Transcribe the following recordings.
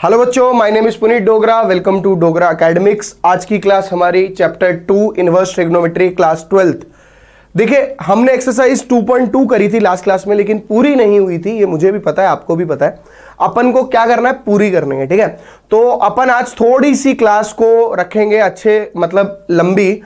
Hello बच्चों my name is Puneet Dogra welcome to Dogra Academics आज की class हमारी chapter two inverse trigonometry class twelfth देखिए, हमने एक्सरसाइज 2.2 करी थी लास्ट क्लास में, लेकिन पूरी नहीं हुई थी, ये मुझे भी पता है, आपको भी पता है। अपन को क्या करना है? पूरी करनी है, ठीक है? तो अपन आज थोड़ी सी क्लास को रखेंगे अच्छे मतलब लंबी।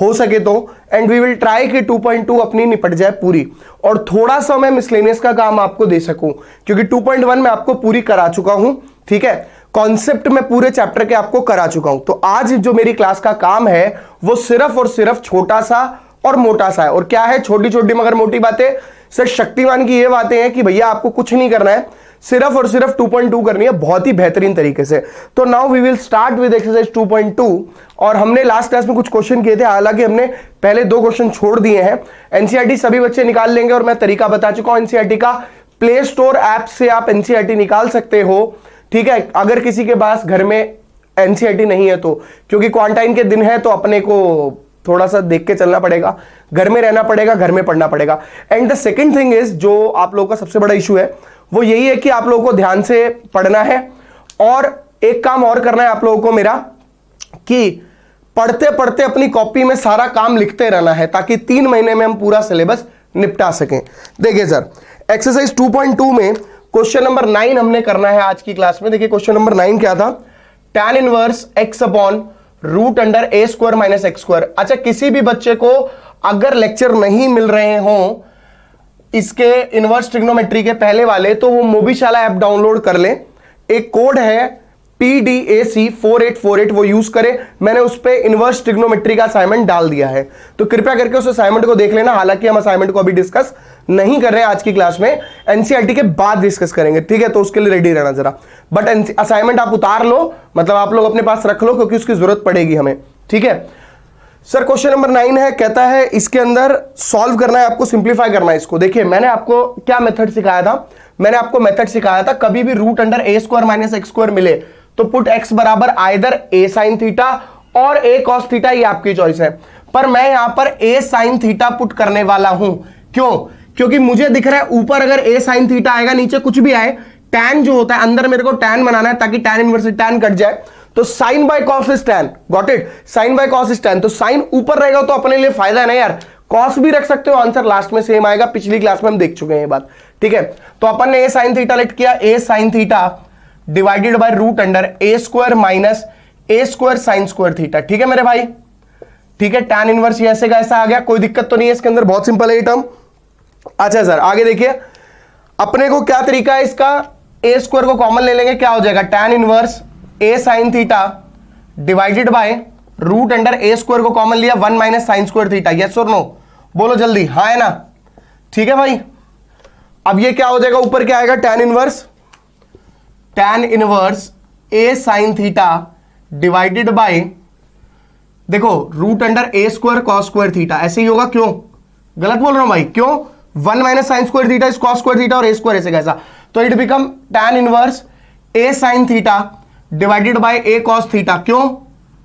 हो सके तो एंड वी विल ट्राई कि 2.2 अपनी निपट जाए पूरी। और थोड़ा सा मैं मिसलेनियस का काम आपको दे सकूँ, क्योंकि 2.1 मैं आपको पूरी करा चुका हूँ, ठीक है? कॉन्सेप्ट में पूरे चैप्टर के आपको करा चुका हूँ। तो आज जो मेरी क्लास का काम है, वो सिर्फ़ और सिर्फ़ छोटा सा और मोटा सा है। और क्या है छोटी छोटी मगर मोटी बातें? सर शक्तिमान की ये बातें हैं कि भैया आपको कुछ नहीं करना है। सिर्फ़ और सिर्फ़ 2.2 करनी है, बहुत ही बेहतरीन तरीके से। तो now we will start with exercise 2.2 और हमने लास्ट क्लास में कुछ क्वेश्चन किए थे, हालाँकि हमने पहले दो क्वेश्चन छोड़ दिए हैं। एनसीआरटी e सभी बच्चे निकाल लेंगे और मैं तरीका बता चुका हूँ एनसीआरटी e का। प्ले स्टोर ऐप से आप एनसीआरटी e निकाल सकते हो, ठीक है? अगर किसी के पास घर में एनसीआरटी नहीं है तो क्योंकि क्वारंटाइन के दिन है तो अपने को थोड़ा सा देख के चलना पड़ेगा। घर में रहना पड़ेगा, घर में पढ़ना पड़ेगा। And the second thing is जो आप लोगों का सबसे बड़ा इशू है वो यही है कि आप लोगों को ध्यान से पढ़ना है। और एक काम और करना है आप लोगों को मेरा, कि पढ़ते पढ़ते अपनी कॉपी में सारा काम लिखते रहना है, ताकि तीन महीने में हम पूरा सिलेबस निपटा सकें। देखिए सर एक्सरसाइज 2.2 में क्वेश्चन नंबर नाइन हमने करना है आज की क्लास में। देखिए क्वेश्चन नंबर नाइन क्या था? Tan inverse x upon root under a square minus x square अच्छा किसी भी बच्चे को अगर लेक्चर नहीं मिल रहे हो इसके इनवर्स ट्रिग्नोमेट्री के पहले वाले तो वो मोबीशाला ऐप डाउनलोड कर ले। एक कोड है P D A C four eight four eight वो यूज़ करे। मैंने उस पर इनवर्स ट्रिग्नोमेट्री का असाइनमेंट डाल दिया है। तो कृपया करके उस असाइनमेंट को देख लेना। हालाँकि हम असाइनमेंट को अभी डिस्कस नहीं कर रहे हैं आज की क्लास में। एनसीआरटी के बाद डिस्कस करेंगे, ठीक है? तो उसके लिए रेडी रहना जरा। बट असाइनमेंट आप उतार लो मतलब आप लोग अपने पास रख लो, क्योंकि उसकी ज़रूरत पड़ेगी हमें, ठीक है? सर क्वेश्चन नंबर नाइन है, कहता है, इसके अंदर सॉल्व करना है, आपको सिंप्लीफाई करना है इसको। देखिए, मैंने आपको क्या मेथड सिखाया था? मैंने आपको मेथड सिखाया था, कभी भी root under a square minus x square मिले तो पुट एक्स बराबर आइदर ए साइन थीटा और ए कॉस थीटा ये आपकी चॉइस है। पर मैं यहाँ पर ए साइन थीटा पुट करने वाला हूँ। क्यों? क्योंकि मुझे दिख रहा है, ऊपर अगर ए साइन थीटा आएगा, नीचे कुछ भी आए टैन जो होता है, अंदर मेरे को टैन बनाना है, ताकि टैन इनवर्स टैन कट जाए। तो sine by cos is tan got it sine by cos is tan तो साइन ऊपर रहेगा तो अपने लिए फ़ायदा है ना यार? कॉस भी रख सकते हो आंसर लास्ट में सेम आएगा, पिछली क्लास में हम देख चुके हैं ये बात। ठीक है? तो अपन ने ए साइन थीटा लेट किया a sine theta divided by root under a square minus a square sine square theta ठीक है मेरे भाई? ठीक है? टैन इनवर्स ऐसे का ऐसा आ गया, कोई दिक्कत तो नहीं है इसके अंदर, बहुत सिंपल है ये टर्म अच्छा सर आगे देखिए। अपने को क्या तरीका है इसका? ए स्क्वायर को कॉमन ले लेंगे, क्या हो जाएगा? Tan inverse a sine theta divided by root under a square को कॉमन लिया one minus sine square theta yes और नो बोलो जल्दी। हाँ है ना? ठीक है भाई? अब ये क्या हो जाएगा? ऊपर क्या आएगा? Tan inverse tan inverse a sine theta divided by देखो root under a square cos square theta ऐसे ही होगा? क्यों? गलत बोल रहा हूँ भाई। क्यों? One minus sine square theta is cos square theta और ए स्क्वायर ऐसे कैसा? तो it become tan inverse a sine theta divided by a cos theta. क्यों?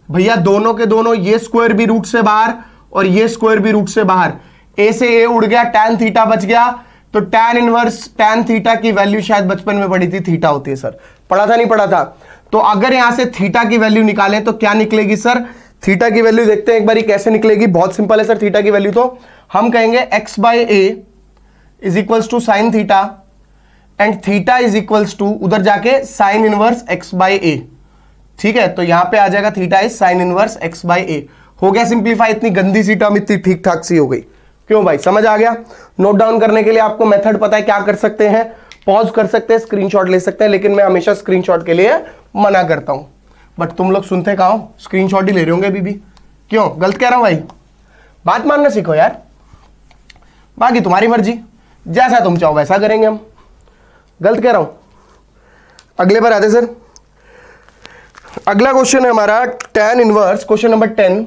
भैया, दोनों के दोनों ये स्क्वायर भी रूट से बाहर और ये स्क्वायर भी रूट से बाहर। ए से ए उड़ गया टैन थीटा बच गया। तो टैन इनवर्स टैन थीटा की वैल्यू शायद बचपन में पड़ी थी, थीटा होती है, सर। पढ़ा था, नहीं पढ़ा था? तो अगर यहाँ से थीटा की वैल्यू निकालें तो क्या निकलेगी, सर? थीटा की वैल्यू देखते हैं एक बार कैसे निकलेगी? बहुत सिंपल है, सर, थीटा की वैल्यू तो। हम कहेंगे x by a is equals to sine theta. And theta is equals to, उधर जाके sine inverse x by a. ठीक है तो यहाँ पे आ जाएगा theta is sine inverse x by a. हो गया सिंप्लीफाई, इतनी गंदी सी टर्म, इतनी ठीक ठाक सी हो गई। क्यों भाई? समझ आ गया? नोट डाउन करने के लिए आपको मेथड पता है क्या कर सकते हैं। पॉज कर सकते हैं स्क्रीनशॉट ले सकते हैं, लेकिन मैं हमेशा स्क्रीनशॉट के लिए मना करता हूँ। बट तुम लोग सुनते कहा स्क्रीनशॉट ही ले रहे होंगे अभी भी। क्यों? गलत कह रहा हूँ भाई। बात मानना सीखो यार। बाकी तुम्हारी मर्ज़ी। जैसा तुम चाहो, वैसा करेंगे हम। गलत कह रहा हूँ। अगले पर आते सर। अगला क्वेश्चन है हमारा tan inverse question number ten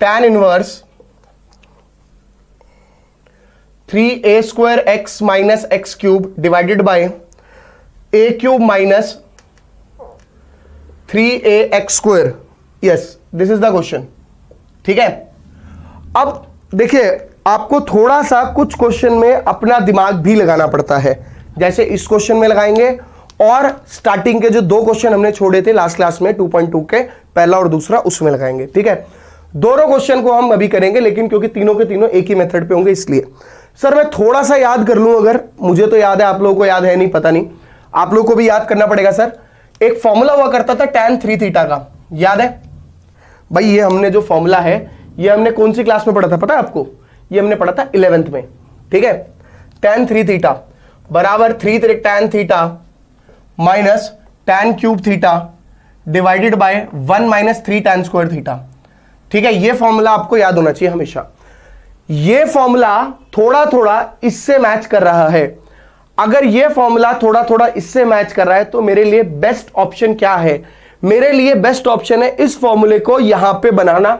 tan inverse three a square x minus x cube divided by a cube minus three a x square yes this is the question ठीक है? अब देखिए, आपको थोड़ा सा कुछ क्वेश्चन में अपना दिमाग भी लगाना पड़ता है। जैसे इस क्वेश्चन में लगाएँगे और स्टार्टिंग के जो दो क्वेश्चन हमने छोड़े थे लास्ट क्लास में 2.2 के, पहला और दूसरा उसमें लगाएँगे, ठीक है? दोनों क्वेश्चन को हम अभी करेंगे, लेकिन क्योंकि तीनों के तीनों एक ही मेथड पे होंगे इसलिए। सर मैं थोड़ा सा याद कर लूँ अगर, मुझे तो याद है, आप लोगों को याद है नहीं, पता नहीं। आप लोगों को भी याद करना पड़ेगा सर एक फॉर्मूला हुआ करता था टेन थ्री थीटा का, याद है? भाई, ये हमने जो फॉर्मूला है, ये हमने कौन सी क्लास में पढ़ा था, पता है आपको? ये हमने पढ़ा था इलेवेंथ में, ठीक है? टेन थ्री थीटा बराबर three three tan theta minus tan cube theta divided by one minus three tan square theta ठीक है, ये फॉर्मूला आपको याद होना चाहिए हमेशा। ये फॉर्मूला थोड़ा थोड़ा इससे मैच कर रहा है। अगर ये फॉर्मूला थोड़ा थोड़ा इससे मैच कर रहा है तो मेरे लिए बेस्ट ऑप्शन क्या है? मेरे लिए बेस्ट ऑप्शन है इस फॉर्मूले को यहाँ पे बनाना,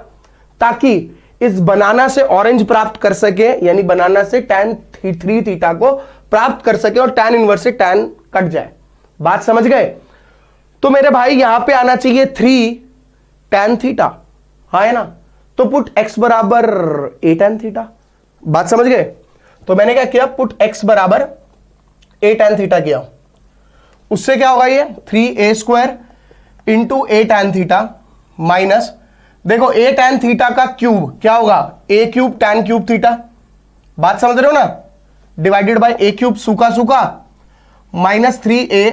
ताकि इस बनाना से ऑरेंज प्राप्त कर सके, यानी बनाना से टेन थ्री थीटा को प्राप्त कर सके और टेन इनवर्स से टेन कट जाए। बात समझ गए? तो मेरे भाई, यहाँ पे आना चाहिए थ्री टेन थीटा हा, है ना? तो पुट एक्स बराबर ए टेन थीटा बात समझ गए? तो मैंने क्या किया? पुट एक्स बराबर ए टेन थीटा किया। उससे क्या होगा ये? Three a square into a tan theta minus देखो ए टेन थीटा का क्यूब क्या होगा? A cube tan cube theta बात समझ रहे हो ना? डिवाइडेड बाय ए क्यूब सूखा सूखा minus three a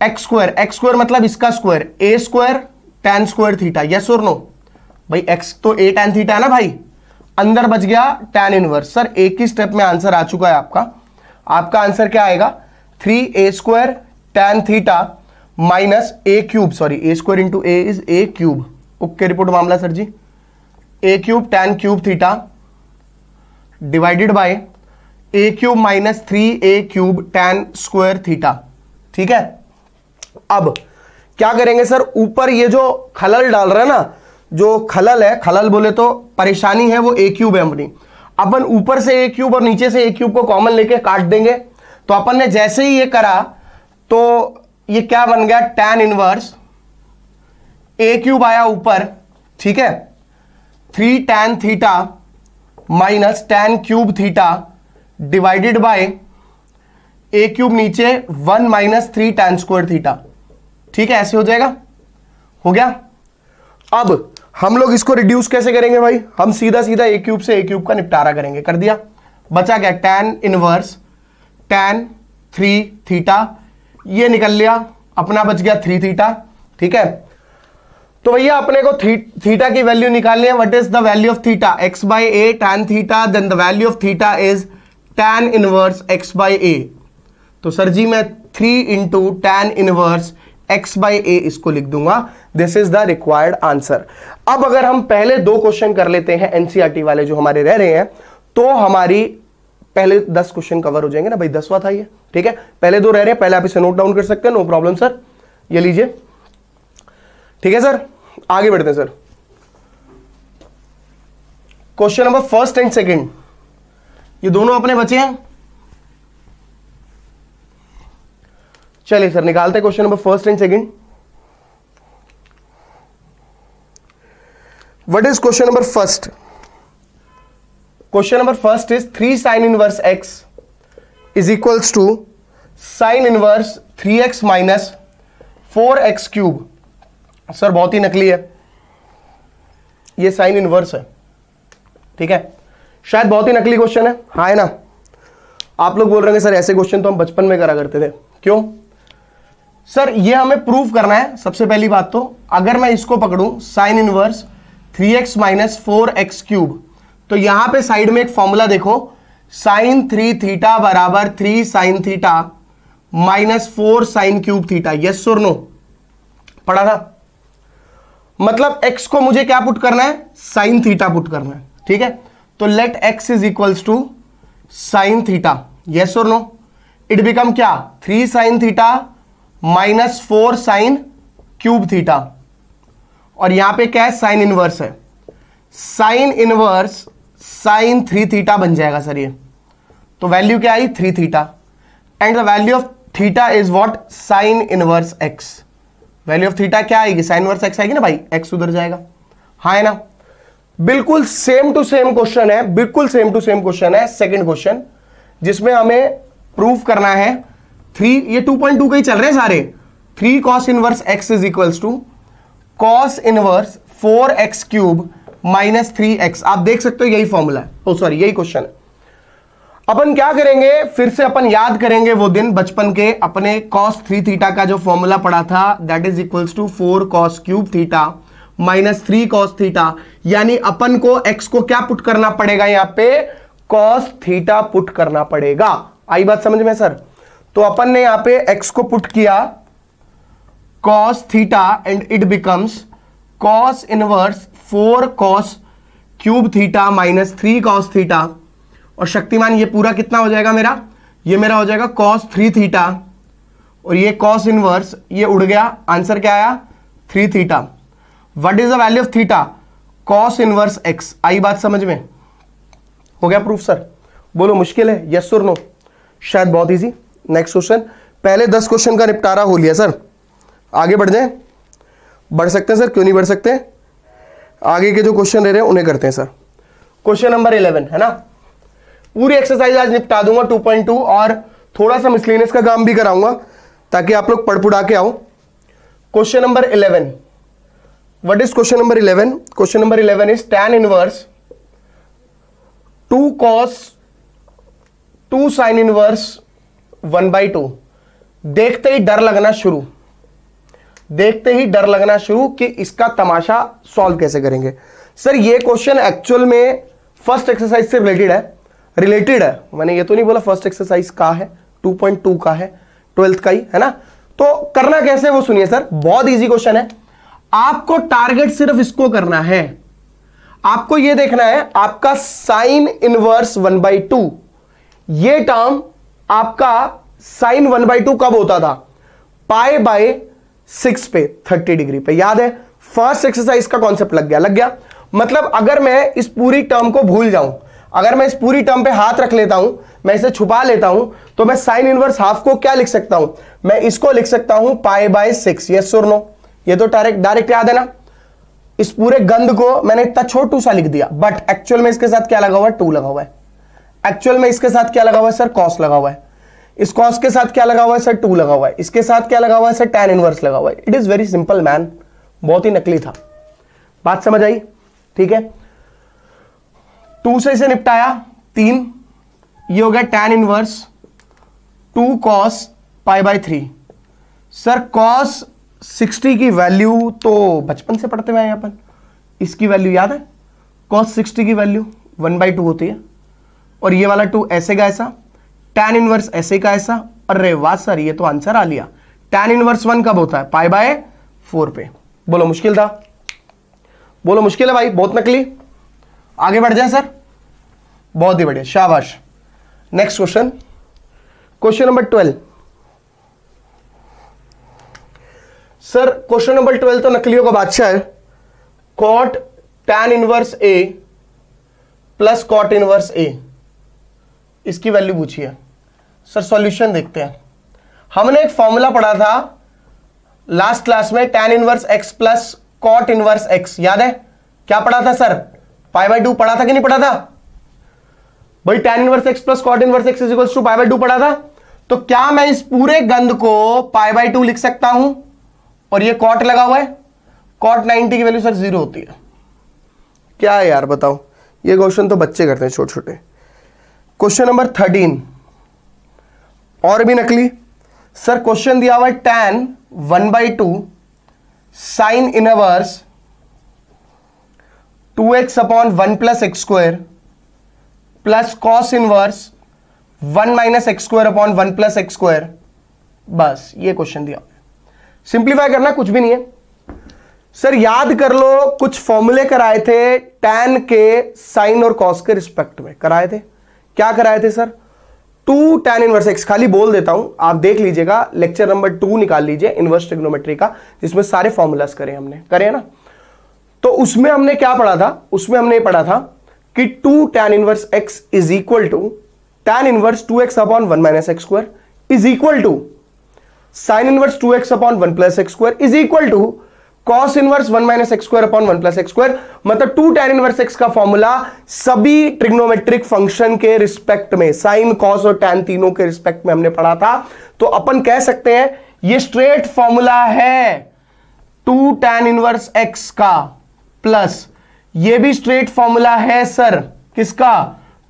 x square x square मतलब इसका square a square tan square theta yes और नो भाई एक्स तो ए टेन थीटा है ना भाई? अंदर बच गया टेन इनवर्स सर एक ही स्टेप में आंसर आ चुका है आपका। आपका आंसर क्या आएगा? Three a square tan theta minus a cube sorry a square into a is a cube okay report मामला sir ji. A cube tan cube theta divided by a cube minus three a cube tan square theta ठीक है? अब, क्या करेंगे sir? ऊपर ये जो खलल डाल रहा है ना, जो खलल है, खलल बोले तो परेशानी है वो ए क्यूब है अपनी। अपन ऊपर से ए क्यूब और नीचे से ए क्यूब को कॉमन लेके काट देंगे। तो अपन ने जैसे ही ये करा तो ये क्या बन गया? टेन इनवर्स ए क्यूब आया ऊपर, ठीक है? Three tan theta minus tan cube theta divided by a cube नीचे one minus three tan square theta ठीक है ऐसे हो जाएगा? हो गया? अब हम लोग इसको रिड्यूस कैसे करेंगे भाई? हम सीधा सीधा ए क्यूब से ए क्यूब का निपटारा करेंगे। कर दिया? बचा क्या? Tan inverse tan three theta ये निकल लिया। अपना बच गया थ्री थीटा ठीक है? तो भैया अपने को थी, थीटा की वैल्यू निकालनी है। What is the value of theta x by a tan theta then the value of theta is tan inverse x by a तो सर जी, मैं three into tan inverse x by a इसको लिख दूँगा। This is the required answer अब अगर हम पहले दो क्वेश्चन कर लेते हैं एनसीआरटी वाले जो हमारे रह रहे हैं तो हमारी पहले दस क्वेश्चन कवर हो जाएँगे ना भाई। दसवा था ये, ठीक है? पहले दो रह रहे हैं, पहले आप इसे नोट डाउन कर सकते हैं नो प्रॉब्लम सर ये लीजिए। ठीक है सर आगे बढ़ते हैं sir question number first and second ये दोनों अपने बचे हैं? चलिए सर, निकालते question number first and second what is question number first question number first is three sine inverse x is equals to sine inverse three x minus four x cube sir, बहुत ही नकली है। ये sign inverse है। ठीक है? शायद बहुत ही नकली क्वेश्चन है। हाँ है ना? आप लोग बोल रहे हैं सर, ऐसे क्वेश्चन तो हम बचपन में करा करते थे। क्यों? सर, ये हमें प्रूव करना है, सबसे पहली बात तो अगर मैं इसको पकड़ूं sine inverse three x minus four x cube तो यहाँ पे साइड में एक फॉर्मूला देखो साइन थ्री थीटा बराबर three sine theta minus four sine cube theta yes और नो पढ़ा था? मतलब एक्स को मुझे क्या पुट करना है? साइन थीटा पुट करना है। ठीक है? तो let x is equals to sine theta yes और नो इट बिकम क्या? Three sine theta minus four sine cube theta और यहाँ पे क्या है? साइन इनवर्स है. Sine inverse sine three theta बन जाएगा सर ये. तो वैल्यू क्या आई? Three theta and the value of theta is what sine inverse x value of theta क्या आएगी? साइन इनवर्स एक्स आएगी ना भाई? एक्स उधर जाएगा. हाँ है ना? बिल्कुल सेम टू सेम क्वेश्चन है, बिल्कुल सेम टू सेम क्वेश्चन है सेकंड क्वेश्चन जिसमें हमें प्रूफ करना है। थ्री ये टू पॉइंट टू के ही चल रहे हैं सारे। Three cos inverse x is equals to cos inverse four x cube minus three x आप देख सकते हो यही फॉर्मूला है। ओ सॉरी यही क्वेश्चन है। अपन क्या करेंगे? फिर से अपन याद करेंगे वो दिन बचपन के। अपने कॉस थ्री थीटा का जो फॉर्मूला पड़ा था that is equals to four cos cube theta minus three cos theta यानी अपन को एक्स को क्या पुट करना पड़ेगा यहाँ पे? कॉस थीटा पुट करना पड़ेगा। आई बात समझ में सर तो अपन ने यहाँ पे एक्स को पुट किया cos theta and it becomes cos inverse four cos cube theta minus three cos theta और शक्तिमान ये पूरा कितना हो जाएगा मेरा? ये मेरा हो जाएगा कॉस थ्री थीटा और ये कॉस इनवर्स ये उड़ गया। आंसर क्या आया? Three theta what is the value of theta cos inverse x आई बात समझ में? हो गया प्रूफ सर बोलो, मुश्किल है? यस और नो शायद बहुत इजी नेक्स्ट क्वेश्चन पहले दस क्वेश्चन का निपटारा हो लिया सर आगे बढ़ जाए? बढ़ सकते हैं सर क्यों नहीं बढ़ सकते? आगे के जो क्वेश्चन रह रहे हैं, उन्हें करते हैं सर क्वेश्चन नंबर इलेवन है ना? पूरी एक्सरसाइज आज निपटा दूँगा 2.2 और थोड़ा सा मिसलिनियस का काम भी कराऊँगा ताकि आप लोग पढ़ पुढ़ा के आओ। Question number 11 what is question number 11 question number 11 is tan inverse two cos two sine inverse one by two देखते ही डर लगना शुरू। देखते ही डर लगना शुरू कि इसका तमाशा सॉल्व कैसे करेंगे। सर ये क्वेश्चन एक्चुअल में फ़र्स्ट एक्सरसाइज से रिलेटेड है। रिलेटेड है। मैंने ये तो नहीं बोला फ़र्स्ट एक्सरसाइज का है। 2.2 का है। ट्वेल्थ का ही, है ना? तो करना कैसे वो सुनिए सर बहुत इजी क्वेश्चन है। आपको टारगेट सिर्फ़ इसको करना है। आपको यह देखना है, आपका sine inverse one by two यह टर्म आपका साइन वन बाई टू कब होता था? पाए बाय सिक्स पे थर्टी डिग्री पे। याद है फ़र्स्ट एक्सरसाइज का कॉन्सेप्ट लग गया लग गया। मतलब अगर मैं इस पूरी टर्म को भूल जाऊँ, अगर मैं इस पूरी टर्म पे हाथ रख लेता हूँ, मैं इसे छुपा लेता हूँ तो मैं साइन इनवर्स हाफ़ को क्या लिख सकता हूँ? मैं इसको लिख सकता हूँ पाए बाय सिक्स यस और नो ये तो डायरेक्ट डायरेक्ट याद है ना? इस पूरे गंध को मैंने इतना छोटू सा लिख दिया बट एक्चुअल में इसके साथ क्या लगा हुआ है? टू लगा हुआ है। एक्चुअल में इसके साथ क्या लगा हुआ है सर कॉस लगा हुआ है। इस कॉस के साथ क्या लगा हुआ है सर टू लगा हुआ है। इसके साथ क्या लगा हुआ है सर टेन इनवर्स लगा हुआ है। It is very simple man बहुत ही नकली था। बात समझ आई? ठीक है? टू से इसे निपटाया, तीन। ये हो गया tan inverse two cos pi by three sir cos sixty की वैल्यू तो बचपन से पढ़ते हुए अपन। इसकी वैल्यू याद है? कॉस सिक्सटी की वैल्यू वन बाई टू होती है। और ये वाला टू ऐसे का ऐसा टेन इनवर्स ऐसे का ऐसा। अरे वाह सर, ये तो आंसर आ लिया। टेन इनवर्स वन कब होता है? पाई बाय फोर पे। बोलो, मुश्किल था। बोलो, मुश्किल है भाई, बहुत नकली। आगे बढ़ जाए, सर। बहुत ही बढ़िया, शाबाश। Next question question number twelve sir question number twelve तो नकलियों का बादशाह है। Cot tan inverse a plus cot inverse a इसकी वैल्यू पूछिए। सर सॉल्यूशन देखते हैं। हमने एक फॉर्मूला पढ़ा था लास्ट क्लास में tan inverse x plus cot inverse x याद है? क्या पढ़ा था सर पाई बाई टू पढ़ा था कि नहीं पढ़ा था? भाई tan inverse x plus cot inverse x is to pi by two पढ़ा था। तो क्या मैं इस पूरे गंध को पाई बाई टू लिख सकता हूँ? और ये कॉट लगा हुआ है? कॉट नाइनटी की वैल्यू सर ज़ीरो होती है। क्या है यार, बताओ। ये क्वेश्चन तो बच्चे करते हैं छोटे छोटे क्वेश्चन नंबर थर्टीन और भी नकली। सर क्वेश्चन दिया हुआ है tan one by two sine inverse two x upon one plus x square plus cos inverse one minus x square upon one plus x square बस, ये क्वेश्चन दिया। Simplify करना कुछ भी नहीं है। सर याद कर लो, कुछ फॉर्मूले कराए थे टैन के साइन और कॉस के रिस्पेक्ट में। कराए थे। क्या कराए थे sir two tan inverse x खाली बोल देता हूँ, आप देख लीजिएगा लेक्चर नंबर टू निकाल लीजिए इनवर्स टेक्नोमेट्री का, जिसमें सारे फॉर्मूलाज करें हमने। करे ना? तो उसमें हमने क्या पढ़ा था? उसमें हमने पढ़ा था कि two tan inverse x is equal to tan inverse two x upon one minus x square is equal to sine inverse two x upon one plus x square is equal to cos inverse one minus x square upon one plus x square. मतलब two tan inverse x का formula सभी trigonometric function के respect में, sine, cos और tan तीनों के respect में हमने पढ़ा था। तो अपन कह सकते हैं, ये स्ट्रेट फॉर्मूला है टू टेन इनवर्स एक्स का प्लस। ये भी स्ट्रेट फॉर्मूला है, सर। किसका?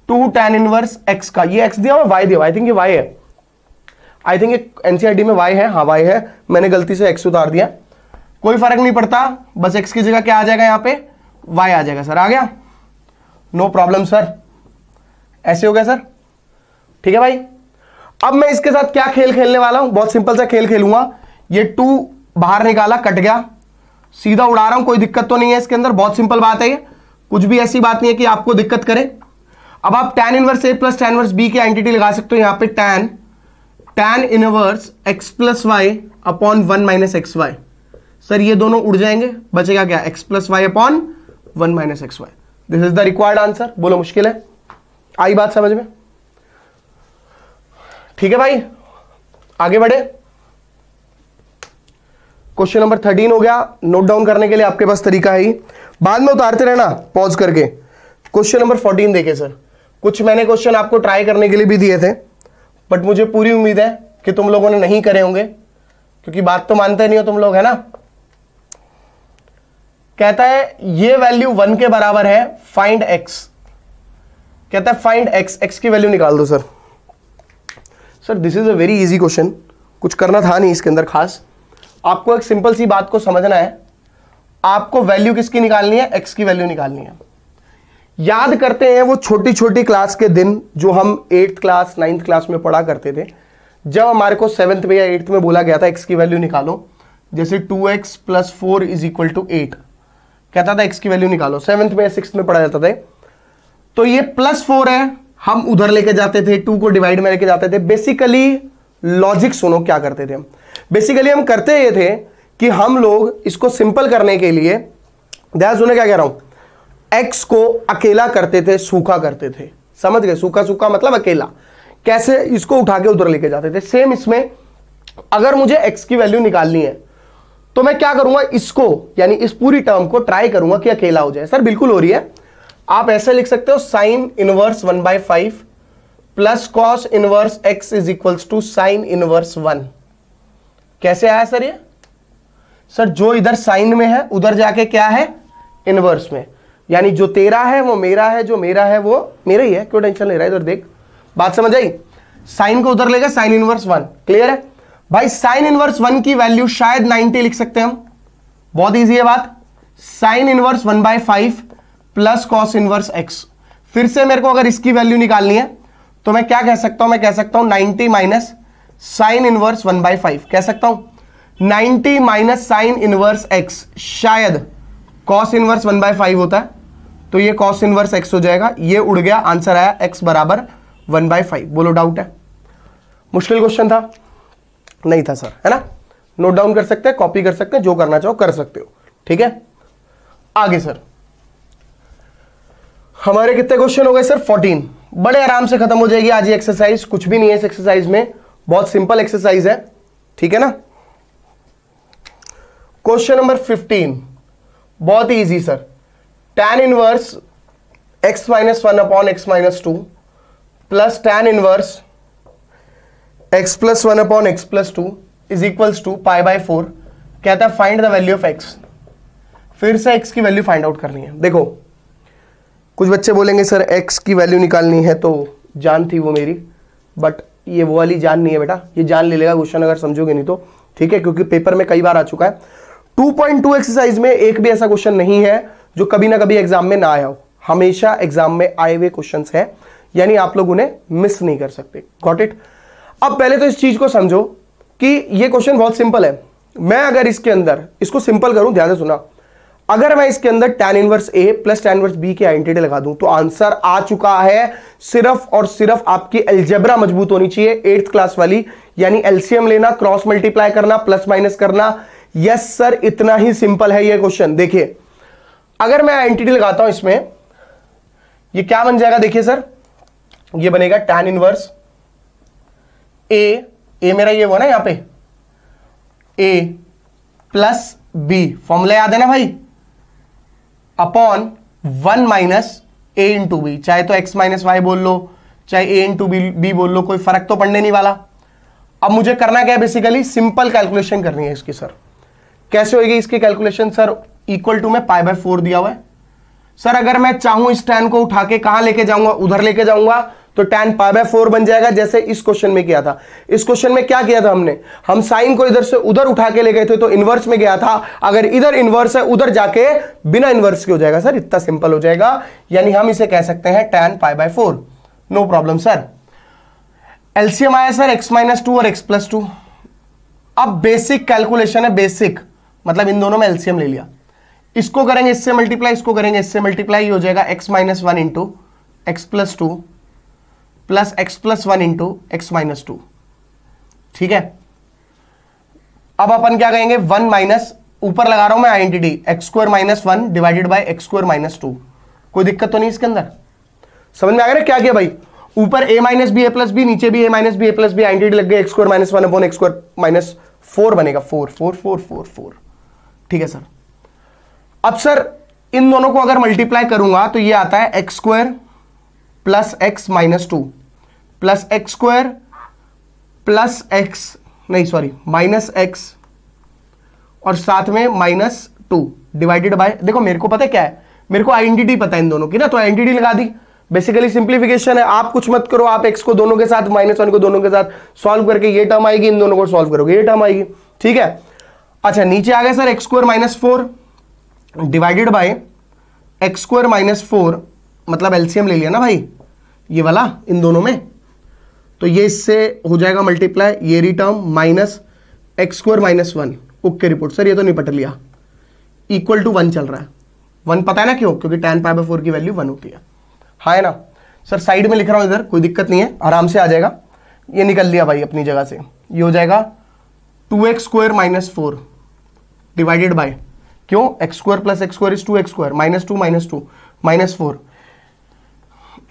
टू टेन इनवर्स एक्स का। ये एक्स दिया हुआ वाई दिया आई थिंक ये वाई है। आई थिंक एनसीआरटी में वाई है हाँ वाई है। मैंने गलती से एक्स उतार दिया। कोई फ़र्क नहीं पड़ता, बस एक्स की जगह क्या आ जाएगा यहाँ पे? वाई आ जाएगा, सर। आ गया? नो प्रॉब्लम सर ऐसे हो गया सर ठीक है भाई? अब मैं इसके साथ क्या खेल खेलने वाला हूँ? बहुत सिंपल सा खेल खेलूँगा। ये टू बाहर निकाला, कट गया। सीधा उड़ा रहा हूँ, कोई दिक्कत तो नहीं है इसके अंदर। बहुत सिंपल बात है ये। कुछ भी ऐसी बात नहीं है कि आपको दिक्कत करे। अब आप tan inverse a plus tan inverse b की एंटिटी लगा सकते हो। यहाँ पे tan tan inverse x plus y upon one minus x y sir ये दोनों उड़ जाएँगे। बचेगा क्या? X plus y upon one minus x y this is the required answer बोलो, मुश्किल है। आई बात समझ में? ठीक है भाई? आगे बढ़े। क्वेश्चन नंबर थर्टीन हो गया। नोट डाउन करने के लिए आपके पास तरीका है ही बाद में उतारते रहना। पॉज करके। क्वेश्चन नंबर फोर्टीन देखे सर कुछ मैंने क्वेश्चन आपको ट्राई करने के लिए भी दिए थे। बट मुझे पूरी उम्मीद है कि तुम लोगों ने नहीं करे होंगे। क्योंकि बात तो मानते नहीं हो तुम लोग, है ना? कहता है, ये वैल्यू वन के बराबर है फाइंड एक्स कहता है फाइंड एक्स एक्स की वैल्यू निकाल दो sir sir this is a very easy question कुछ करना था नहीं इसके अंदर खास। आपको एक सिंपल सी बात को समझना है। आपको वैल्यू किसकी निकालनी है? एक्स की वैल्यू निकालनी है। याद करते हैं वो छोटी छोटी क्लास के दिन जो हम एट्थ क्लास नाइन्थ क्लास में पढ़ा करते थे। जब हमारे को सेवंथ में या एट्थ में बोला गया था एक्स की वैल्यू निकालो। जैसे two x plus four is equal to eight कहता था एक्स की वैल्यू निकालो। सेवंथ में या सिक्स में पढ़ा जाता था। तो ये प्लस फोर है। हम उधर लेके जाते थे टू को डिवाइड में लेके जाते थे। बेसिकली लॉजिक सुनो क्या करते थे हम। बेसिकली हम करते ये थे कि हम लोग इसको सिंपल करने के लिए ध्यान सुने क्या कह रहा हूँ। एक्स को अकेला करते थे, सूखा करते थे। समझ गए? सूखा सूखा मतलब अकेला। कैसे इसको उठा के उधर लेके जाते थे? सेम इसमें, अगर मुझे एक्स की वैल्यू निकालनी है तो मैं क्या करूँगा? इसको, यानी इस पूरी टर्म को ट्राई करूँगा कि अकेला हो जाए। सर, बिल्कुल हो रही है। आप ऐसे लिख सकते हो sine inverse one by five plus cos inverse x is equals to sine inverse one कैसे आया सर ये? सर, जो इधर साइन में है, उधर जाके क्या है? इनवर्स में। यानी जो तेरा है, वो मेरा है, जो मेरा है, वो मेरा ही है। क्यों टेंशन ले रहा है? इधर देख। बात समझ आई? साइन को उधर लेगा, साइन इनवर्स वन। क्लियर है? भाई, साइन इनवर्स वन की वैल्यू शायद 90 लिख सकते हैं हम। बहुत इजी है बात। Sine inverse one by five plus cos inverse x फिर से मेरे को अगर इसकी वैल्यू निकालनी है तो मैं क्या कह सकता हूँ? मैं कह सकता हूँ 90 minus sine inverse one by five. कह सकता हूँ? 90 माइनस साइन इनवर्स एक्स शायद cos inverse one by five होता है। तो ये कॉस इनवर्स एक्स हो जाएगा। ये उड़ गया आंसर आया एक्स बराबर वन बाय फाइव बोलो डाउट है। मुश्किल क्वेश्चन था। नहीं था सर है ना? नोट डाउन कर सकते हैं कॉपी कर सकते हैं, जो करना चाहो कर सकते हो। ठीक है? आगे सर हमारे कितने क्वेश्चन हो गए सर 14 बड़े आराम से खत्म हो जाएगी आज ये एक्सरसाइज कुछ भी नहीं है इस एक्सरसाइज में। बहुत सिंपल एक्सरसाइज है। ठीक है ना? क्वेश्चन नंबर 15 बहुत ही easy sir tan inverse x minus one upon x minus two plus tan inverse x plus one upon x plus two is equals to pi by four कहता है find the value of x फिर से x की value find out करनी है। देखो, कुछ बच्चे बोलेंगे, सर एक्स की वैल्यू निकालनी है तो जान थी वो मेरी बट ये वो वाली जान नहीं है बेटा। ये जान ले लेगा क्वेश्चन अगर समझोगे नहीं तो। ठीक है, क्योंकि पेपर में कई बार आ चुका है। 2.2 एक्सरसाइज में एक भी ऐसा क्वेश्चन नहीं है। जो कभी ना कभी एग्ज़ाम में ना आया हो। हमेशा एग्ज़ाम में आए हुए क्वेश्चन है, यानी आप लोग उन्हें मिस नहीं कर सकते। गॉट इट अब पहले तो इस चीज़ को समझो कि ये क्वेश्चन बहुत सिंपल है। मैं अगर इसके अंदर, इसको सिंपल करूँ, ध्यान से सुना। अगर मैं इसके अंदर tan inverse a plus tan inverse b की आइडेंटिटी लगा दूँ तो आंसर आ चुका है। सिर्फ़ और सिर्फ़ आपकी एल्जेब्रा मज़बूत होनी चाहिए एट्थ क्लास वाली। यानी एलसीएम लेना क्रॉस मल्टीप्लाई करना प्लस माइनस करना। यस सर इतना ही सिंपल है यह क्वेश्चन देखिए अगर मैं आइडेंटिटी लगाता हूँ इसमें, ये क्या बन जाएगा देखिए सर, ये बनेगा टेन इनवर्स ए ए मेरा ये हुआ ना यहाँ पे ए प्लस बी फॉर्मूला याद है ना भाई? Upon one minus a into b चाहे तो एक्स माइनस वाई बोल लो, चाहे ए इंटू बी बी बोल लो, कोई फ़र्क तो पड़ने नहीं वाला। अब मुझे करना क्या है बेसिकली सिंपल कैलकुलेशन करनी है इसकी सर कैसे होगी इसकी कैलकुलेशन सर इक्वल टू में पाई बाय फोर दिया हुआ है। सर, अगर मैं चाहूँ इस टेन को उठा के कहाँ लेके जाऊँगा? उधर लेके जाऊँगा तो टेन पाई बाय फोर बन जाएगा, जैसे इस क्वेश्चन में किया था। इस क्वेश्चन में क्या किया था हमने? हम साइन को इधर से उधर उठा के ले गए थे तो इनवर्स में गया था। अगर इधर इनवर्स है, उधर जाके बिना इनवर्स के हो जाएगा। सर, इतना सिंपल हो जाएगा। यानी हम इसे कह सकते हैं tan pi by four no problem sir LCM आया सर एक्स माइनस टू और एक्स प्लस टू अब बेसिक कैलकुलेशन है बेसिक मतलब इन दोनों में एलसीएम ले लिया। इसको करेंगे, इससे मल्टीप्लाई इसको करेंगे, इससे मल्टीप्लाई हो जाएगा x minus one into x plus two plus x plus one into x minus two ठीक है? अब अपन क्या कहेंगे? वन माइनस ऊपर लगा रहा हूँ मैं identity x square minus one divided by x square minus two कोई दिक्कत तो नहीं इसके अंदर? समझ में आ गया क्या किया भाई? ऊपर a minus b a plus b नीचे भी a minus b a plus b identity लग गई x square minus one upon x square minus four बनेगा। Four four four four four ठीक है सर अब सर, इन दोनों को अगर मल्टीप्लाई करूँगा तो ये आता है x square plus x minus two plus x square plus x नहीं सॉरी माइनस एक्स और साथ में माइनस टू डिवाइडेड बाय देखो, मेरे को पता है क्या है? मेरे को आइडेंटिटी पता है इन दोनों की ना तो आइडेंटिटी लगा दी। बेसिकली सिंप्लीफिकेशन है, आप कुछ मत करो, आप एक्स को दोनों के साथ माइनस वन को दोनों के साथ सॉल्व करके ये टर्म आएगी, इन दोनों को सॉल्व करोगे, ये टर्म आएगी। ठीक है? अच्छा नीचे आ गया sir x square minus four divided by x square minus four मतलब एलसीएम ले लिया ना भाई? ये वाला, इन दोनों में? तो ये इससे हो जाएगा मल्टीप्लाई ये रिटर्म minus x square minus one okay report sir ये तो निपट लिया। इक्वल टू वन चल रहा है। वन पता है ना क्यों? क्योंकि टेन पाई बाई फोर की वैल्यू वन होती है। हाँ है ना? सर साइड में लिख रहा हूँ इधर, कोई दिक्कत नहीं है, आराम से आ जाएगा। ये निकल लिया भाई अपनी जगह से। ये हो जाएगा two x square minus four divided by क्यों? X square plus x square is two x square minus two minus two minus four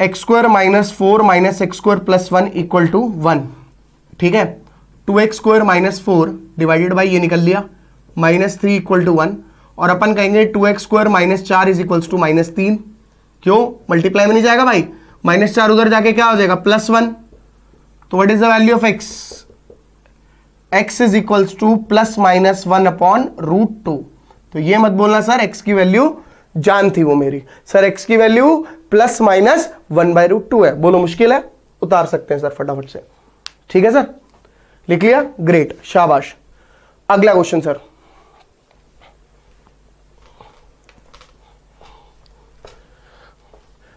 x square minus four minus x square plus one equal to one ठीक है? Two x square minus four divided by ये निकल लिया. Minus three equal to one और अपन कहेंगे two x square minus चार is equals to minus तीन. क्यों? मल्टीप्लाई में नहीं जाएगा भाई. माइनस चार उधर जाके क्या हो जाएगा? प्लस वन तो what is the value of x x is equals to plus minus one upon root two तो ये मत बोलना सर एक्स की वैल्यू जान थी वो मेरी। सर एक्स की value plus minus one by root two है। बोलो, मुश्किल है? उतार सकते हैं सर, फटाफट से। ठीक है सर? लिख लिया? ग्रेट शाबाश। अगला क्वेश्चन सर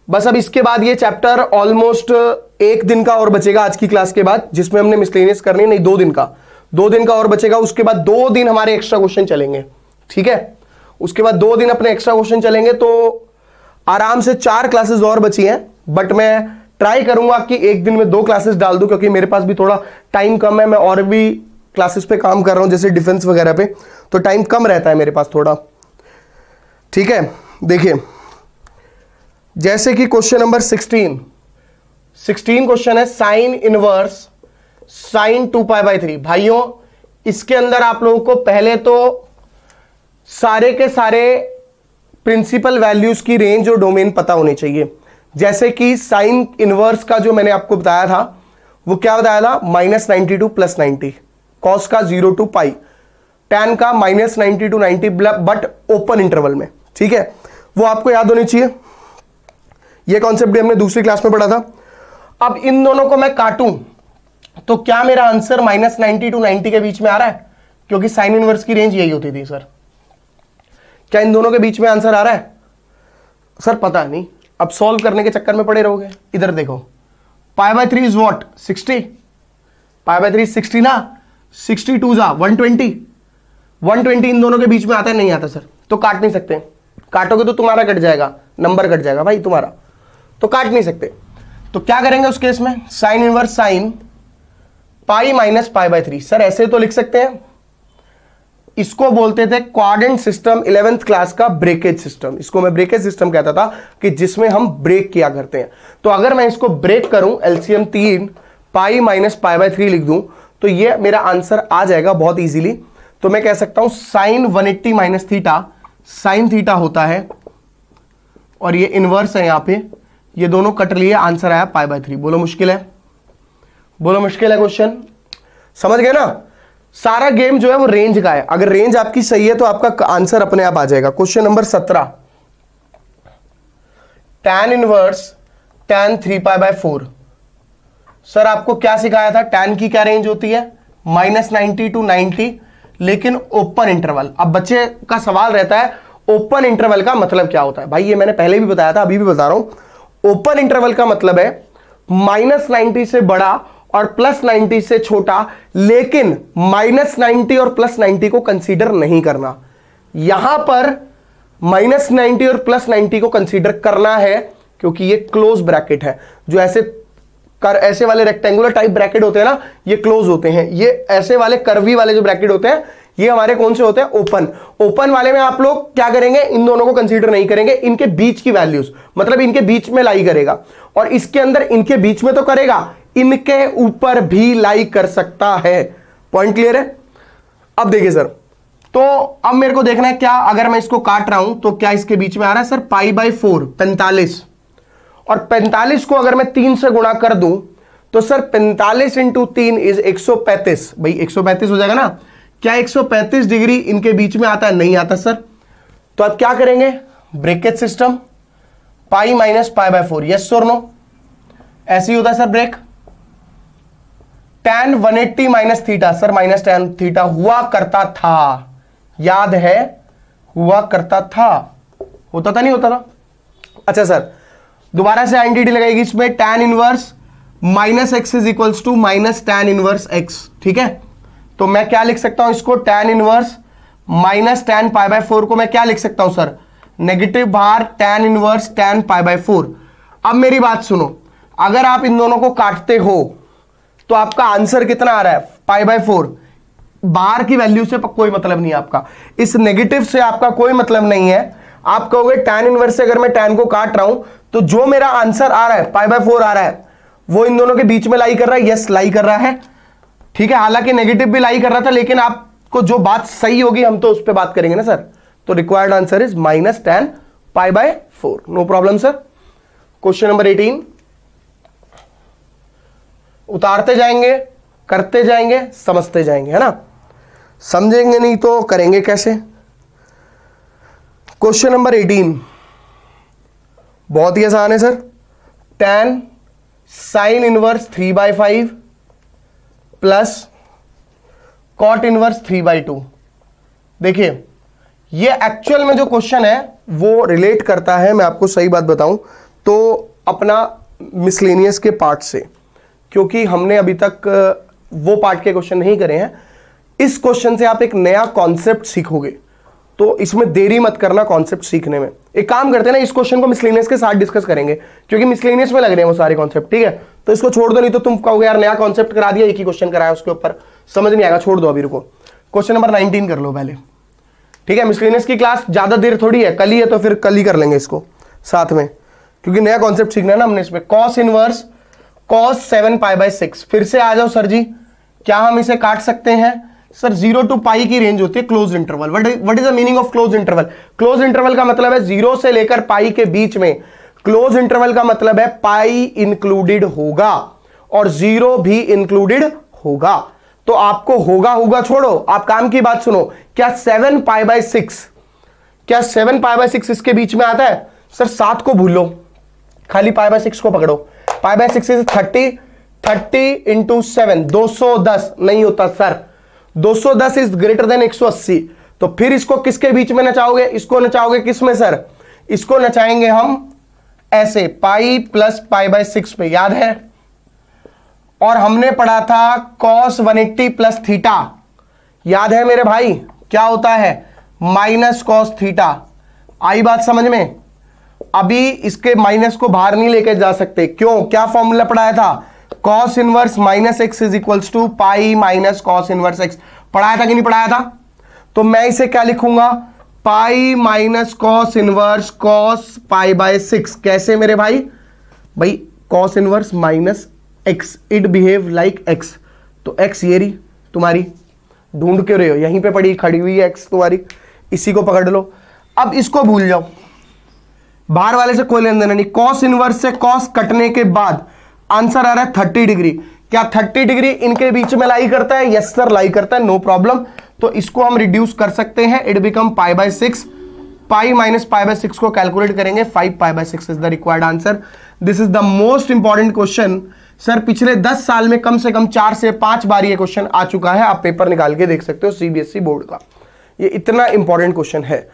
बस अब इसके बाद ये चैप्टर ऑलमोस्ट एक दिन का और बचेगा आज की क्लास के बाद, जिसमें हमने मिसलेनियस करनी नहीं, दो दिन का। दो दिन का और बचेगा, उसके बाद दो दिन हमारे एक्स्ट्रा क्वेश्चन चलेंगे। ठीक है? उसके बाद दो दिन अपने एक्स्ट्रा क्वेश्चन चलेंगे तो आराम से चार क्लासेस और बची हैं बट मैं ट्राई करूँगा कि एक दिन में दो क्लासेस डाल दूँ, क्योंकि मेरे पास भी थोड़ा टाइम कम है, मैं और भी क्लासेस पे काम कर रहा हूँ, जैसे डिफेंस वगैरह पे तो टाइम कम रहता है मेरे पास थोड़ा। ठीक है? देखिए, जैसे कि question number sixteen sixteen question है sine inverse sine two pi by three भाइयों, इसके अंदर आप लोगों को पहले तो सारे के सारे प्रिंसिपल वैल्यूज़ की रेंज और डोमेन पता होनी चाहिए। जैसे कि साइन इनवर्स का जो मैंने आपको बताया था, वो क्या बताया था? Minus ninety to plus ninety. Cos का ज़ीरो टू पाई। टेन का minus ninety to ninety but open interval में। ठीक है? वो आपको याद होनी चाहिए। ये कॉन्सेप्ट भी हमने दूसरी क्लास में पढ़ा था। अब इन दोनों को मैं काटूं तो क्या मेरा answer minus ninety to ninety के बीच में आ रहा है? क्योंकि साइन इनवर्स की रेंज यही होती थी, सर। क्या इन दोनों के बीच में आंसर आ रहा है? सर, पता नहीं। अब सॉल्व करने के चक्कर में पड़े रहोगे। इधर देखो। Pi by three is what sixty pi by three sixty ना? सिक्सटी टू जा वन ट्वेंटी वन ट्वेंटी इन दोनों के बीच में आता है? नहीं आता, सर। तो काट नहीं सकते। काटोगे तो तुम्हारा कट जाएगा। नंबर कट जाएगा भाई, तुम्हारा। तो काट नहीं सकते। तो क्या करेंगे उस केस में? Sine inverse sine pi minus pi by three sir, ऐसे तो लिख सकते हैं। इसको बोलते थे क्वाडेंट सिस्टम इलेवेंथ क्लास का ब्रेकेज सिस्टम इसको मैं ब्रेकेज सिस्टम कहता था कि जिसमें हम ब्रेक किया करते हैं। तो अगर मैं इसको ब्रेक करूँ एलसीएम तीन pi minus pi by three लिख दूँ तो ये मेरा आंसर आ जाएगा बहुत इजीली तो मैं कह सकता हूँ sine one eighty minus theta sine theta होता है, और ये इनवर्स है यहाँ पे। ये दोनों कट लिए आंसर आया पाई बाय थ्री बोलो मुश्किल है? बोलो मुश्किल है क्वेश्चन समझ गए ना? सारा गेम जो है वो रेंज का है। अगर रेंज आपकी सही है तो आपका आंसर अपने आप आ जाएगा। क्वेश्चन नंबर सत्रह। Tan inverse tan three pi by four sir आपको क्या सिखाया था? टैन की क्या रेंज होती है? माइनस नाइनटी टू नाइनटी लेकिन ओपन इंटरवल अब बच्चे का सवाल रहता है ओपन इंटरवल का मतलब क्या होता है? भाई, ये मैंने पहले भी बताया था, अभी भी बता रहा हूँ। ओपन इंटरवल का मतलब है माइनस नाइनटी से बड़ा और प्लस नाइनटी से छोटा, लेकिन माइनस नाइनटी और प्लस नाइनटी को कंसीडर नहीं करना। यहाँ पर माइनस नाइनटी और प्लस नाइनटी को कंसीडर करना है, क्योंकि ये क्लोज ब्रैकेट है। जो ऐसे कर, ऐसे वाले रेक्टेंगुलर टाइप ब्रैकेट होते हैं ना, ये क्लोज होते हैं। ये ऐसे वाले कर्वी वाले जो ब्रैकेट होते हैं, ये हमारे कौन से होते हैं? ओपन ओपन वाले में आप लोग क्या करेंगे? इन दोनों को कंसीडर नहीं करेंगे। इनके बीच की वैल्यूज़ मतलब इनके बीच में लाई करेगा। और इसके अंदर इनके बीच में तो करेगा इनके ऊपर भी लाई कर सकता है। पॉइंट क्लियर है? अब देखिए सर तो अब मेरे को देखना है क्या, अगर मैं इसको काट रहा हूँ तो क्या इसके बीच में आ रहा है सर पाई बाई फोर पैंतालीस। और पैंतालीस को अगर मैं तीन से गुणा कर दूँ तो सर पैंतालीस इंटू तीन इज़ एक सौ पैंतीस। भाई, एक सौ पैंतीस हो जाएगा ना? क्या एक सौ पैंतीस डिग्री इनके बीच में आता है? नहीं आता सर तो अब क्या करेंगे? Breakage system pi minus pi by four yes और नो ऐसे ही होता है sir break tan one eighty minus theta sir minus tan theta हुआ करता था। याद है? हुआ करता था। होता था, नहीं होता था? अच्छा सर दोबारा से आइडेंटिटी लगाएगी इसमें tan inverse minus x is equals to minus tan inverse x ठीक है? तो मैं क्या लिख सकता हूँ इसको? Tan inverse minus tan pi by four को मैं क्या लिख सकता हूँ sir negative bar tan inverse tan pi by four अब मेरी बात सुनो। अगर आप इन दोनों को काटते हो तो आपका आंसर कितना आ रहा है? पाई बाय फोर बाहर की वैल्यू से कोई मतलब नहीं आपका। इस नेगेटिव से आपका कोई मतलब नहीं है। आप कहोगे टेन इनवर्स से अगर मैं टेन को काट रहा हूँ तो जो मेरा आंसर आ रहा है पाई बाय फोर आ रहा है, वो इन दोनों के बीच में लाई कर रहा है। यस लाई कर रहा है। ठीक है, हालाँकि नेगेटिव भी लाई कर रहा था, लेकिन आपको जो बात सही होगी, हम तो उस पर बात करेंगे ना, सर। तो required answer is minus tan pi by four no problem sir question number eighteen उतारते जाएँगे, करते जाएँगे, समझते जाएँगे, है ना? समझेंगे नहीं तो करेंगे कैसे? क्वेश्चन नंबर एटीन बहुत ही आसान है sir tan sine inverse three by five plus cot inverse three by two देखिए, ये एक्चुअल में जो क्वेश्चन है, वो रिलेट करता है, मैं आपको सही बात बताऊँ तो अपना मिसलेनियस के पार्ट से। क्योंकि हमने अभी तक वो पार्ट के क्वेश्चन नहीं करे हैं। इस क्वेश्चन से आप एक नया कॉन्सेप्ट सीखोगे। तो इसमें देरी मत करना कॉन्सेप्ट सीखने में। एक काम करते हैं ना, इस क्वेश्चन को मिसलेनियस के साथ डिस्कस करेंगे। क्योंकि मिसलेनियस में लग रहे हैं वो सारे कॉन्सेप्ट ठीक है? तो इसको छोड़ दो, नहीं तो तुम कहोगे, यार, नया कॉन्सेप्ट करा दिया, एक ही क्वेश्चन कराया उसके ऊपर। समझ नहीं आएगा, छोड़ दो अभी, रुको। क्वेश्चन नंबर नाइनटीन कर लो पहले। ठीक है मिसलेनियस की क्लास ज़्यादा देर थोड़ी है, कल ही है तो फिर कल ही कर लेंगे इसको साथ में। क्योंकि नया कॉन्सेप्ट सीखना है ना हमने इसमें। Cos inverse cos seven pi by six फिर से आ जाओ, सर जी। क्या हम इसे काट सकते हैं? सर ज़ीरो टू पाई की रेंज होती है close interval what is the meaning of close interval close interval का मतलब है ज़ीरो से लेकर पाई के बीच में। क्लोज इंटरवल का मतलब है पाई इंक्लूडेड होगा और ज़ीरो भी इंक्लूडेड होगा। तो आपको होगा होगा छोड़ो। आप काम की बात सुनो। क्या सेवन पाई बाय सिक्स क्या सेवन पाई बाय सिक्स इसके बीच में आता है? सर, सात को भूलो खाली पाई बाय सिक्स को पकड़ो। Pi by six is thirty thirty into seven दो सौ दस, नहीं होता सर 210 इज़ ग्रेटर देन 180 तो फिर इसको किसके बीच में नचाओगे? इसको नचाओगे किसमें सर इसको नचाएँगे हम ऐसे pi plus pi by six पे, याद है? और हमने पढ़ा था कॉस 180 प्लस थीटा याद है मेरे भाई? क्या होता है? माइनस कॉस थीटा आई बात समझ में? अभी इसके माइनस को बाहर नहीं लेके जा सकते। क्यों? क्या फॉर्मूला पढ़ाया था? Cos inverse minus x is equals to pi minus cos inverse x पढ़ाया था कि नहीं पढ़ाया था? तो मैं इसे क्या लिखूँगा? Pi minus cos inverse cos pi by six कैसे मेरे भाई? भाई cos inverse minus x it behave like x तो एक्स ये रही तुम्हारी। ढूंढ क्यों रहे हो? यहीं पे पड़ी, खड़ी हुई एक्स तुम्हारी। इसी को पकड़ लो। अब इसको भूल जाओ। बाहर वाले से कोई लेन नहीं। कॉस इनवर्स से कॉस कटने के बाद आंसर आ रहा है थर्टी डिग्री क्या थर्टी डिग्री इनके बीच में लाई करता है? यस सर लाई करता है नो प्रॉब्लम तो इसको हम रिड्यूस कर सकते हैं। It become pi by six pi minus pi by six को कैलकुलेट करेंगे। Five pi by six is the required answer this is the most important question sir पिछले दस साल में कम से कम चार से पाँच बार ये क्वेश्चन आ चुका है। आप पेपर निकाल के देख सकते हो सीबीएसई बोर्ड का। ये इतना इंपॉर्टेंट क्वेश्चन है।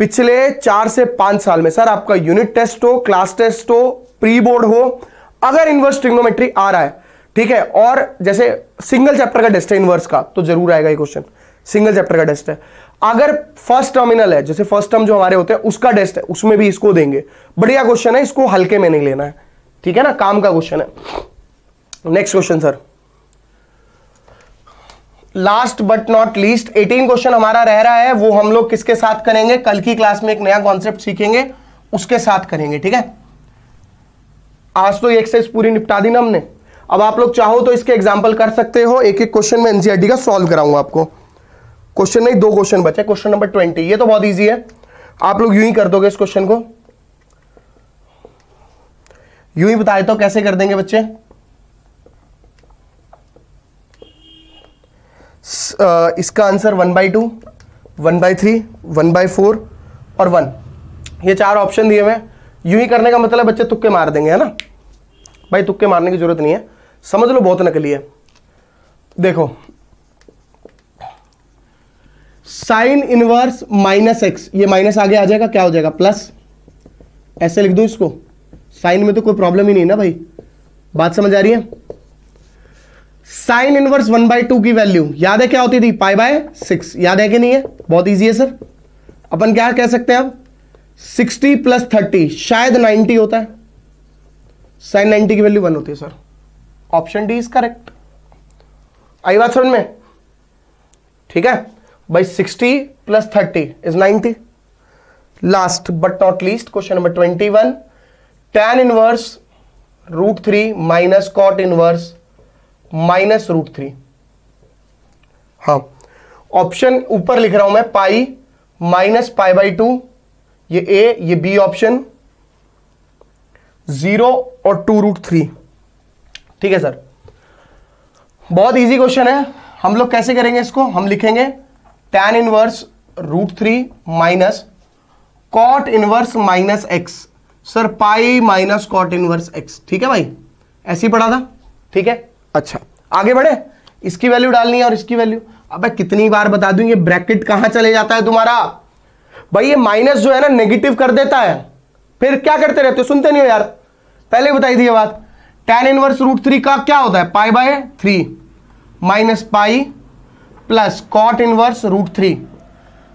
पिछले चार से पाँच साल में, सर, आपका यूनिट टेस्ट हो क्लास टेस्ट हो प्री बोर्ड हो, अगर इनवर्स ट्रिग्नोमेट्री आ रहा है, ठीक है, और जैसे सिंगल चैप्टर का टेस्ट है इनवर्स का तो ज़रूर आएगा ये क्वेश्चन सिंगल चैप्टर का टेस्ट है. अगर फ़र्स्ट टर्मिनल है, जैसे फ़र्स्ट टर्म जो हमारे होते हैं, उसका टेस्ट है, उसमें भी इसको देंगे. बढ़िया क्वेश्चन है, इसको हल्के में नहीं लेना है. ठीक है ना, काम का क्वेश्चन है. Next question sir last but not least 18 question हमारा रह रहा है, वो हम लोग किसके साथ करेंगे? कल की क्लास में एक नया कॉन्सेप्ट सीखेंगे, उसके साथ करेंगे, ठीक है? आज तो एक्सरसाइज पूरी निपटा दी ना हमने। अब आप लोग चाहो तो इसके एग्ज़ाम्पल कर सकते हो, एक एक क्वेश्चन में एनसीआरटी का सॉल्व कराऊँगा आपको। क्वेश्चन नहीं, दो क्वेश्चन बचे क्वेश्चन नंबर ट्वेंटी ये तो बहुत ईजी है। आप लोग यूँ ही कर दोगे इस क्वेश्चन को। यूँ ही बताए तो कैसे कर देंगे बच्चे? इसका answer one by two, one by three, one by four और वन। ये चार ऑप्शन दिए हुए यूँ ही करने का मतलब बच्चे तुक्के मार देंगे, है ना? भाई, तुक्के मारने की ज़रूरत नहीं है। समझ लो, बहुत नकली है। देखो। Sine inverse minus x. ये माइनस आगे आ जाएगा, क्या हो जाएगा? प्लस। ऐसे लिख दो इसको? साइन में तो कोई प्रॉब्लम ही नहीं ना, भाई? बात समझ आ रही है? Sine inverse one by two की वैल्यू। याद है क्या होती थी? Pi by six. याद है कि नहीं है? बहुत इजी है सर अपन क्या कह सकते हैं अब? सिक्सटी प्लस थर्टी, शायद नाइनटी होता है। साइन नाइनटी की वैल्यू वन होती है sir option D is correct आई बात समझ में? ठीक है? By sixty plus thirty is ninety last but not least question number twenty one tan inverse root three minus cot inverse minus root three. हाँ option ऊपर लिख रहा हूँ मैं, pi minus pi by two, ये ए, ये B option, zero और two root three. ठीक है सर। बहुत इजी क्वेश्चन है। हम लोग कैसे करेंगे इसको? हम लिखेंगे tan inverse root three minus cot inverse minus x sir, pi minus cot inverse x ठीक है भाई? ऐसे ही पढ़ा था। ठीक है? अच्छा आगे बढ़े। इसकी वैल्यू डालनी है और इसकी वैल्यू अब कितनी बार बता दूँ, ये ब्रैकेट कहाँ चले जाता है तुम्हारा? भाई, ये माइनस जो है ना नेगेटिव कर देता है। फिर क्या करते रहते हो? सुनते नहीं हो यार। पहले बताई थी ये बात। टेन इनवर्स रूट थ्री का क्या होता है? Pi by three minus pi plus cot inverse root three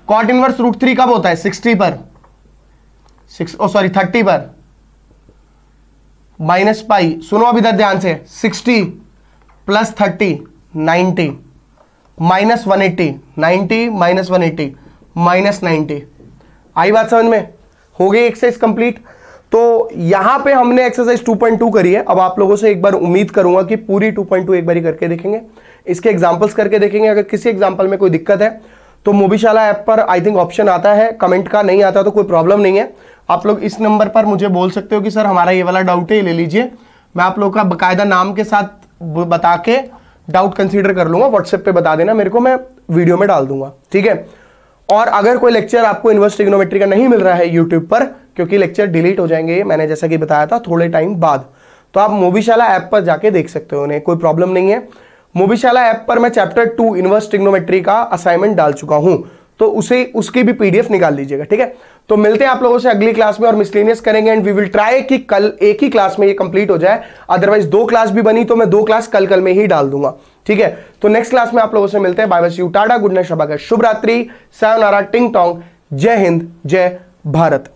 cot inverse root three कब होता है? सिक्सटी पर। सिक्स ओ सॉरी थर्टी पर। माइनस पाई सुनो अभी इधर ध्यान से। Sixty plus thirty ninety minus one eighty ninety minus one eighty minus ninety आई बात समझ में? हो गई एक्सरसाइज कंप्लीट तो यहाँ पे हमने एक्सरसाइज 2.2 करी है। अब आप लोगों से एक बार उम्मीद करूँगा कि पूरी 2.2 एक बार ही करके देखेंगे। इसके एग्जांपल्स करके देखेंगे। अगर किसी एग्जांपल में कोई दिक्कत है तो मोबीशाला ऐप पर आई थिंक ऑप्शन आता है। कमेंट का नहीं आता तो कोई प्रॉब्लम नहीं है। आप लोग इस नंबर पर मुझे बोल सकते हो कि, सर, हमारा ये वाला डाउट है ले लीजिए। मैं आप लोग का बकायदा नाम के साथ बता के डाउट कंसीडर कर लूँगा व्हाट्सएप पे बता देना, मेरे को मैं वीडियो में डाल दूँगा, ठीक है? और अगर कोई लेक्चर आपको इन्वर्स टिग्नोमेट्री का नहीं मिल रहा है यूट्यूब पर, क्योंकि लेक्चर डिलीट हो जाएँगे, मैंने जैसा कि बताया था, थोड़े टाइम बाद तो आप मोबीशाला ऐप पर जाके देख सकते हो उन्हें, कोई प्रॉब्लम नहीं है। मोबीशाला ऐप पर मैं चैप्टर टू इन्वर्स टिग्नोमेट्री का असाइनमेंट डाल चुका हूँ। तो उसे, उसकी भी पीडीएफ निकाल लीजिएगा, ठीक है? तो मिलते हैं आप लोगों से अगली क्लास में और मिसलेनियस करेंगे एंड वी विल ट्राई कि कल एक ही क्लास में ये कंप्लीट हो जाए। अदरवाइज़ दो क्लास भी बनी तो मैं दो क्लास कल कल में ही डाल दूँगा, ठीक है? तो नेक्स्ट क्लास में आप लोगों से मिलते हैं। Bye you tata good night शुभ रात्रि। सायोनारा, टिंग टोंग। जय हिंद, जय भारत।